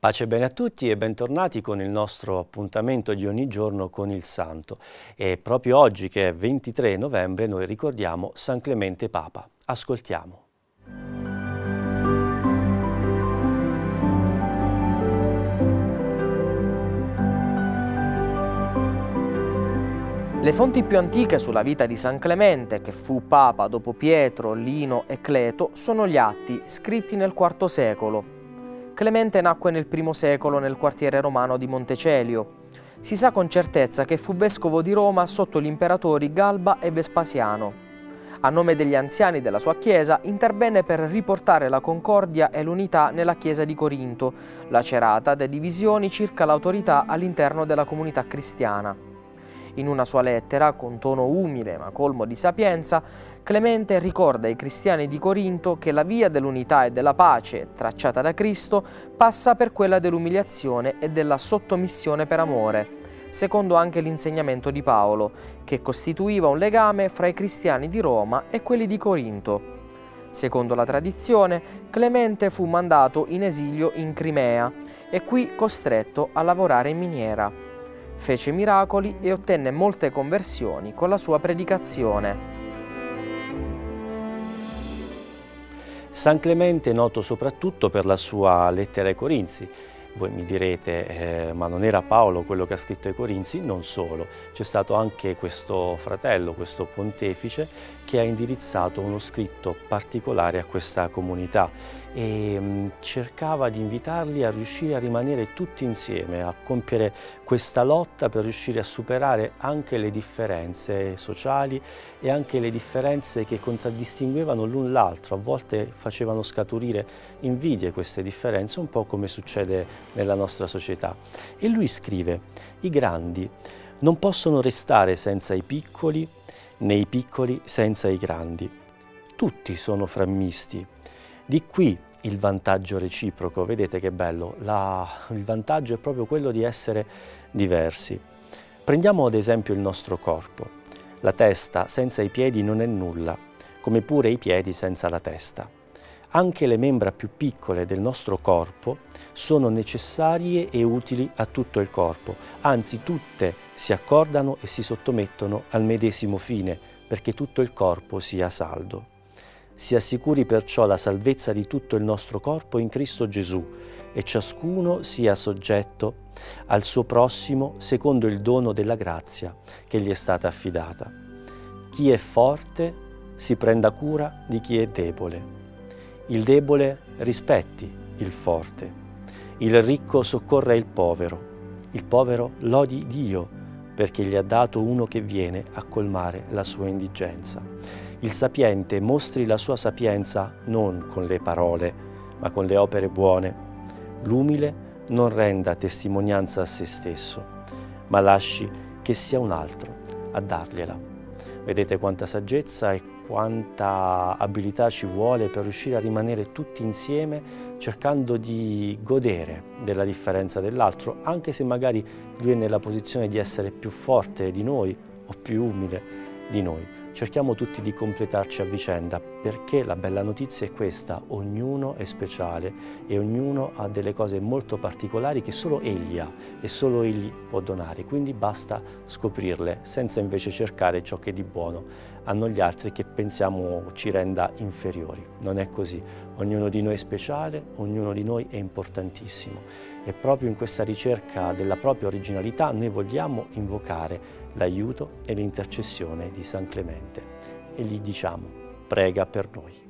Pace e bene a tutti e bentornati con il nostro appuntamento di ogni giorno con il Santo. E proprio oggi, che è 23 novembre, noi ricordiamo San Clemente Papa. Ascoltiamo. Le fonti più antiche sulla vita di San Clemente, che fu papa dopo Pietro, Lino e Cleto, sono gli atti scritti nel IV secolo. Clemente nacque nel I secolo nel quartiere romano di Montecelio. Si sa con certezza che fu vescovo di Roma sotto gli imperatori Galba e Vespasiano. A nome degli anziani della sua chiesa intervenne per riportare la concordia e l'unità nella chiesa di Corinto, lacerata da divisioni circa l'autorità all'interno della comunità cristiana. In una sua lettera, con tono umile ma colmo di sapienza, Clemente ricorda ai cristiani di Corinto che la via dell'unità e della pace, tracciata da Cristo, passa per quella dell'umiliazione e della sottomissione per amore, secondo anche l'insegnamento di Paolo, che costituiva un legame fra i cristiani di Roma e quelli di Corinto. Secondo la tradizione, Clemente fu mandato in esilio in Crimea e qui costretto a lavorare in miniera fece miracoli e ottenne molte conversioni con la sua predicazione. San Clemente è noto soprattutto per la sua lettera ai Corinzi, voi mi direte, eh, ma non era Paolo quello che ha scritto ai Corinzi? Non solo, c'è stato anche questo fratello, questo pontefice, che ha indirizzato uno scritto particolare a questa comunità e mh, mm, cercava di invitarli a riuscire a rimanere tutti insieme, a compiere questa lotta per riuscire a superare anche le differenze sociali e anche le differenze che contraddistinguevano l'un l'altro, a volte facevano scaturire invidie queste differenze, un po' come succede nella nostra società. E lui scrive, i grandi non possono restare senza i piccoli, né i piccoli senza i grandi. Tutti sono frammisti. Di qui il vantaggio reciproco, vedete che bello, La, il vantaggio è proprio quello di essere diversi. Prendiamo ad esempio il nostro corpo. La testa senza i piedi non è nulla, come pure i piedi senza la testa. Anche le membra più piccole del nostro corpo sono necessarie e utili a tutto il corpo, anzi tutte si accordano e si sottomettono al medesimo fine, perché tutto il corpo sia saldo. Si assicuri perciò la salvezza di tutto il nostro corpo in Cristo Gesù e ciascuno sia soggetto al suo prossimo secondo il dono della grazia che gli è stata affidata. Chi è forte si prenda cura di chi è debole il debole rispetti il forte, il ricco soccorra il povero, il povero lodi Dio perché gli ha dato uno che viene a colmare la sua indigenza. Il sapiente mostri la sua sapienza non con le parole, ma con le opere buone. L'umile non renda testimonianza a se stesso, ma lasci che sia un altro a dargliela. Vedete quanta saggezza e quanta abilità ci vuole per riuscire a rimanere tutti insieme cercando di godere della differenza dell'altro, anche se magari lui è nella posizione di essere più forte di noi o più umile di noi. Cerchiamo tutti di completarci a vicenda perché la bella notizia è questa, ognuno è speciale e ognuno ha delle cose molto particolari che solo egli ha e solo egli può donare, quindi basta scoprirle senza invece cercare ciò che di buono hanno gli altri che pensiamo ci renda inferiori. Non è così, ognuno di noi è speciale, ognuno di noi è importantissimo e proprio in questa ricerca della propria originalità noi vogliamo invocare l'aiuto e l'intercessione di San Clemente e gli diciamo prega per noi.